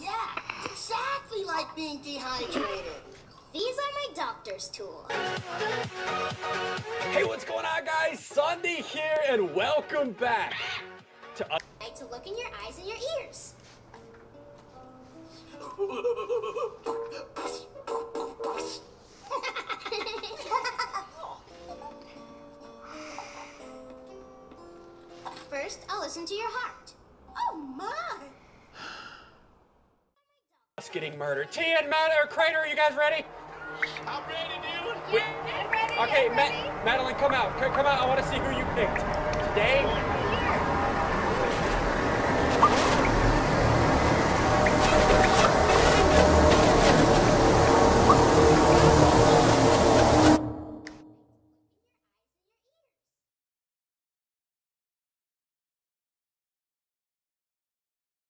Yeah, it's exactly like being dehydrated. These are my doctor's tools. Hey, what's going on, guys? SSundee here, and welcome back to. I like to look in your eyes and your ears. First, I'll listen to your heart. Oh my! Us getting murdered. T and Matt or Crainer, are you guys ready? I'm ready, dude. We- okay, Ma- Madeline, come out. Come out. I want to see who you picked. Today,